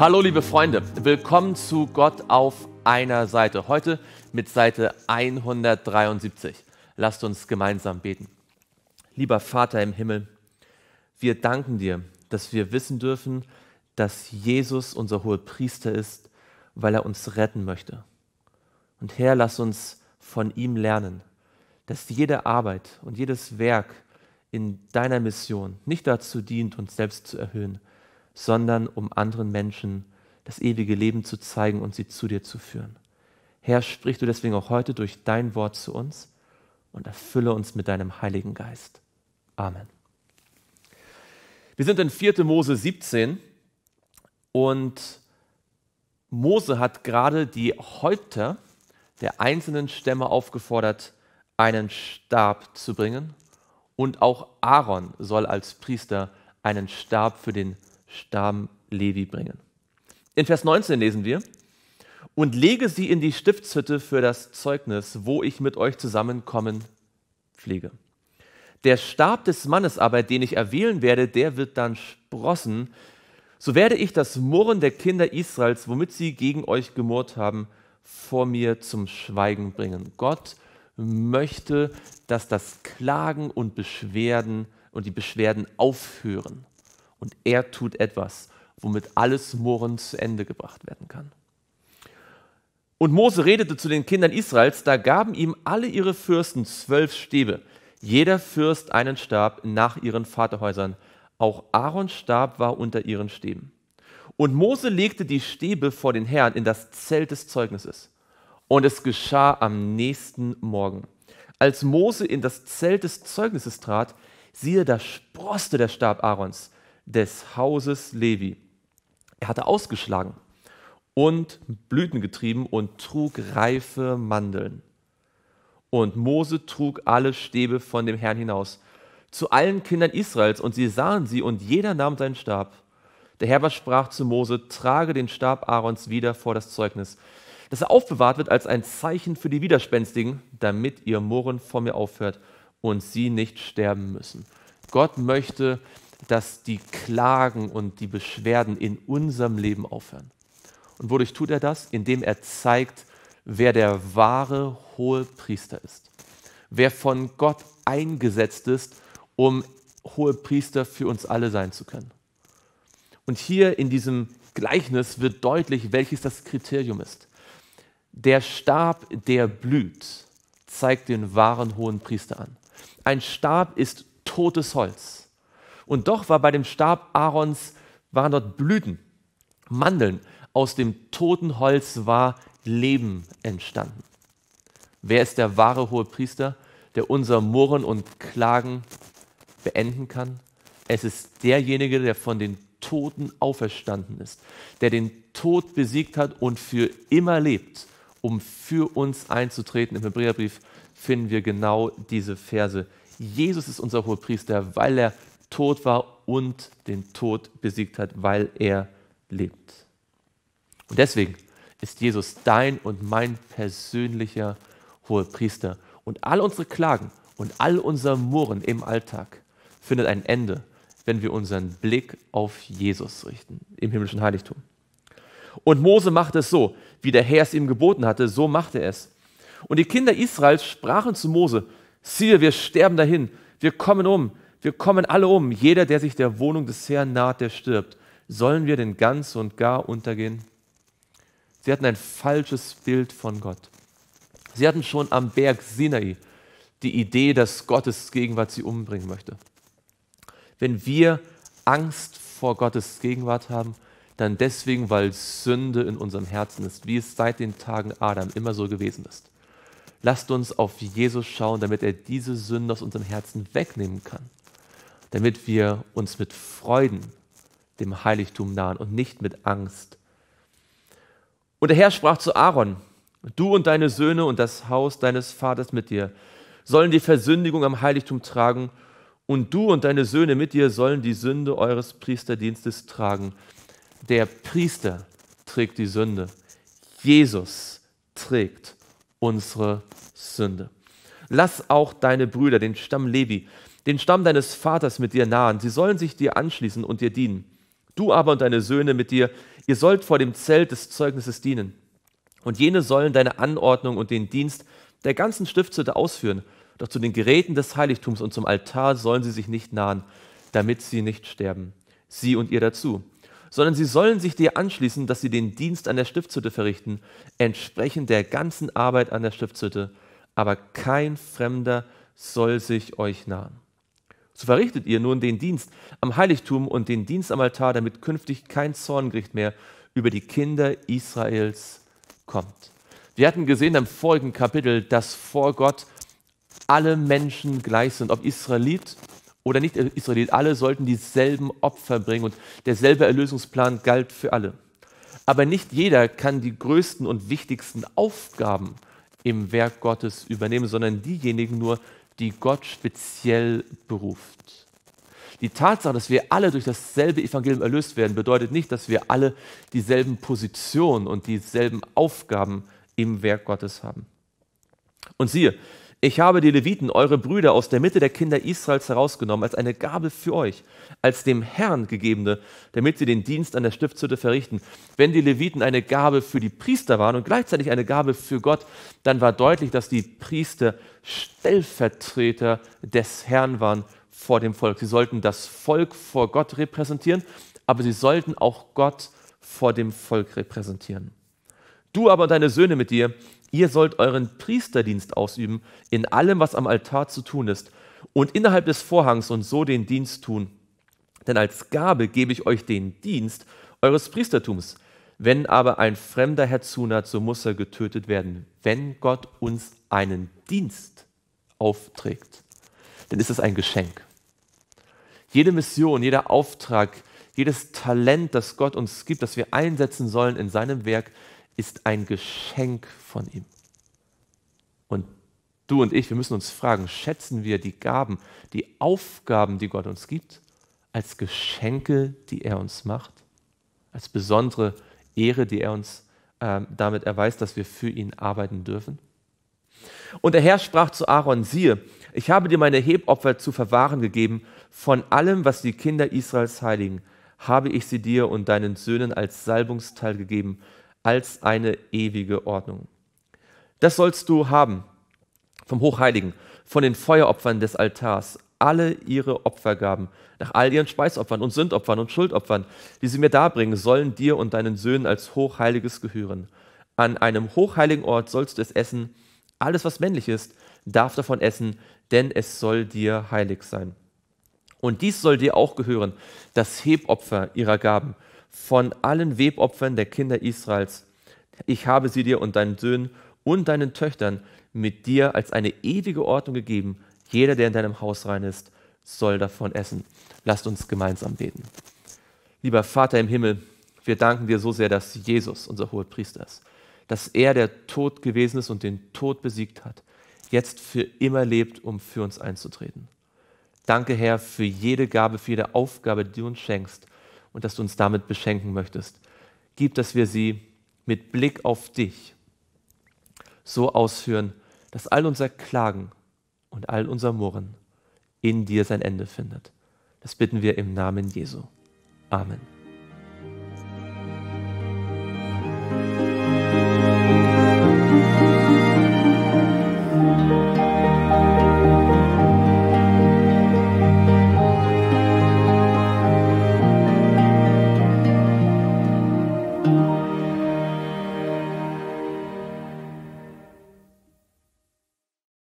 Hallo liebe Freunde, willkommen zu Gott auf einer Seite. Heute mit Seite 173. Lasst uns gemeinsam beten. Lieber Vater im Himmel, wir danken dir, dass wir wissen dürfen, dass Jesus unser hoher Priester ist, weil er uns retten möchte. Und Herr, lass uns von ihm lernen, dass jede Arbeit und jedes Werk in deiner Mission nicht dazu dient, uns selbst zu erhöhen, sondern um anderen Menschen das ewige Leben zu zeigen und sie zu dir zu führen. Herr, sprich du deswegen auch heute durch dein Wort zu uns und erfülle uns mit deinem Heiligen Geist. Amen. Wir sind in 4. Mose 17 und Mose hat gerade die Häupter der einzelnen Stämme aufgefordert, einen Stab zu bringen. Und auch Aaron soll als Priester einen Stab für den Stamm Levi bringen. In Vers 19 lesen wir, und lege sie in die Stiftshütte für das Zeugnis, wo ich mit euch zusammenkommen pflege. Der Stab des Mannes aber, den ich erwählen werde, der wird dann sprossen. So werde ich das Murren der Kinder Israels, womit sie gegen euch gemurrt haben, vor mir zum Schweigen bringen. Gott möchte, dass das Klagen und Beschwerden und die Beschwerden aufhören. Und er tut etwas, womit alles Murren zu Ende gebracht werden kann. Und Mose redete zu den Kindern Israels, da gaben ihm alle ihre Fürsten zwölf Stäbe, jeder Fürst einen Stab nach ihren Vaterhäusern. Auch Aarons Stab war unter ihren Stäben. Und Mose legte die Stäbe vor den Herrn in das Zelt des Zeugnisses. Und es geschah am nächsten Morgen. Als Mose in das Zelt des Zeugnisses trat, siehe, da sproste der Stab Aarons des Hauses Levi. Er hatte ausgeschlagen und Blüten getrieben und trug reife Mandeln. Und Mose trug alle Stäbe von dem Herrn hinaus zu allen Kindern Israels, und sie sahen sie, und jeder nahm seinen Stab. Der Herr sprach zu Mose, trage den Stab Aarons wieder vor das Zeugnis, dass er aufbewahrt wird als ein Zeichen für die Widerspenstigen, damit ihr Murren vor mir aufhört und sie nicht sterben müssen. Gott möchte, dass die Klagen und die Beschwerden in unserem Leben aufhören. Und wodurch tut er das? Indem er zeigt, wer der wahre hohe Priester ist. Wer von Gott eingesetzt ist, um hohe Priester für uns alle sein zu können. Und hier in diesem Gleichnis wird deutlich, welches das Kriterium ist. Der Stab, der blüht, zeigt den wahren hohen Priester an. Ein Stab ist totes Holz. Und doch war bei dem Stab Aarons, waren dort Blüten, Mandeln. Aus dem toten Holz war Leben entstanden. Wer ist der wahre hohe Priester, der unser Murren und Klagen beenden kann? Es ist derjenige, der von den Toten auferstanden ist, der den Tod besiegt hat und für immer lebt, um für uns einzutreten. Im Hebräerbrief finden wir genau diese Verse. Jesus ist unser Hohepriester, weil er tot war und den Tod besiegt hat, weil er lebt. Und deswegen ist Jesus dein und mein persönlicher Hohepriester. Und all unsere Klagen und all unser Murren im Alltag findet ein Ende, wenn wir unseren Blick auf Jesus richten, im himmlischen Heiligtum. Und Mose machte es so, wie der Herr es ihm geboten hatte, so machte er es. Und die Kinder Israels sprachen zu Mose, siehe, wir sterben dahin, wir kommen um, wir kommen alle um, jeder, der sich der Wohnung des Herrn naht, der stirbt. Sollen wir denn ganz und gar untergehen? Sie hatten ein falsches Bild von Gott. Sie hatten schon am Berg Sinai die Idee, dass Gottes Gegenwart sie umbringen möchte. Wenn wir Angst vor Gottes Gegenwart haben, dann deswegen, weil Sünde in unserem Herzen ist, wie es seit den Tagen Adam immer so gewesen ist. Lasst uns auf Jesus schauen, damit er diese Sünde aus unserem Herzen wegnehmen kann, damit wir uns mit Freuden dem Heiligtum nahen und nicht mit Angst und der Herr sprach zu Aaron, du und deine Söhne und das Haus deines Vaters mit dir sollen die Versündigung am Heiligtum tragen, und du und deine Söhne mit dir sollen die Sünde eures Priesterdienstes tragen. Der Priester trägt die Sünde. Jesus trägt unsere Sünde. Lass auch deine Brüder, den Stamm Levi, den Stamm deines Vaters mit dir nahen. Sie sollen sich dir anschließen und dir dienen. Du aber und deine Söhne mit dir, Ihr sollt vor dem Zelt des Zeugnisses dienen. Und jene sollen deine Anordnung und den Dienst der ganzen Stiftshütte ausführen. Doch zu den Geräten des Heiligtums und zum Altar sollen sie sich nicht nahen, damit sie nicht sterben. Sie und ihr dazu. Sondern sie sollen sich dir anschließen, dass sie den Dienst an der Stiftshütte verrichten, entsprechend der ganzen Arbeit an der Stiftshütte. Aber kein Fremder soll sich euch nahen. So verrichtet ihr nun den Dienst am Heiligtum und den Dienst am Altar, damit künftig kein Zorngericht mehr über die Kinder Israels kommt. Wir hatten gesehen im vorigen Kapitel, dass vor Gott alle Menschen gleich sind, ob Israelit oder nicht Israelit. Alle sollten dieselben Opfer bringen und derselbe Erlösungsplan galt für alle. Aber nicht jeder kann die größten und wichtigsten Aufgaben im Werk Gottes übernehmen, sondern diejenigen nur, die Gott speziell beruft. Die Tatsache, dass wir alle durch dasselbe Evangelium erlöst werden, bedeutet nicht, dass wir alle dieselben Positionen und dieselben Aufgaben im Werk Gottes haben. Und siehe, ich habe die Leviten, eure Brüder, aus der Mitte der Kinder Israels herausgenommen, als eine Gabe für euch, als dem Herrn gegebene, damit sie den Dienst an der Stiftshütte verrichten. Wenn die Leviten eine Gabe für die Priester waren und gleichzeitig eine Gabe für Gott, dann war deutlich, dass die Priester Stellvertreter des Herrn waren vor dem Volk. Sie sollten das Volk vor Gott repräsentieren, aber sie sollten auch Gott vor dem Volk repräsentieren. Du aber und deine Söhne mit dir, Ihr sollt euren Priesterdienst ausüben in allem, was am Altar zu tun ist und innerhalb des Vorhangs und so den Dienst tun. Denn als Gabe gebe ich euch den Dienst eures Priestertums. Wenn aber ein Fremder herzunat, so muss er getötet werden, wenn Gott uns einen Dienst aufträgt. Dann ist es ein Geschenk. Jede Mission, jeder Auftrag, jedes Talent, das Gott uns gibt, das wir einsetzen sollen in seinem Werk, ist ein Geschenk von ihm. Und du und ich, wir müssen uns fragen, schätzen wir die Gaben, die Aufgaben, die Gott uns gibt, als Geschenke, die er uns macht, als besondere Ehre, die er uns äh, damit erweist, dass wir für ihn arbeiten dürfen? Und der Herr sprach zu Aaron, siehe, ich habe dir meine Hebopfer zu verwahren gegeben, von allem, was die Kinder Israels heiligen, habe ich sie dir und deinen Söhnen als Salbungsteil gegeben, als eine ewige Ordnung. Das sollst du haben vom Hochheiligen, von den Feueropfern des Altars, alle ihre Opfergaben, nach all ihren Speisopfern und Sündopfern und Schuldopfern, die sie mir darbringen, sollen dir und deinen Söhnen als Hochheiliges gehören. An einem hochheiligen Ort sollst du es essen. Alles, was männlich ist, darf davon essen, denn es soll dir heilig sein. Und dies soll dir auch gehören, das Hebopfer ihrer Gaben von allen Webopfern der Kinder Israels. Ich habe sie dir und deinen Söhnen und deinen Töchtern mit dir als eine ewige Ordnung gegeben. Jeder, der in deinem Haus rein ist, soll davon essen. Lasst uns gemeinsam beten. Lieber Vater im Himmel, wir danken dir so sehr, dass Jesus unser hoher Priester ist, dass er der Tod gewesen ist und den Tod besiegt hat, jetzt für immer lebt, um für uns einzutreten. Danke, Herr, für jede Gabe, für jede Aufgabe, die du uns schenkst und dass du uns damit beschenken möchtest. Gib, dass wir sie mit Blick auf dich so ausführen, dass all unser Klagen und all unser Murren in dir sein Ende findet. Das bitten wir im Namen Jesu. Amen.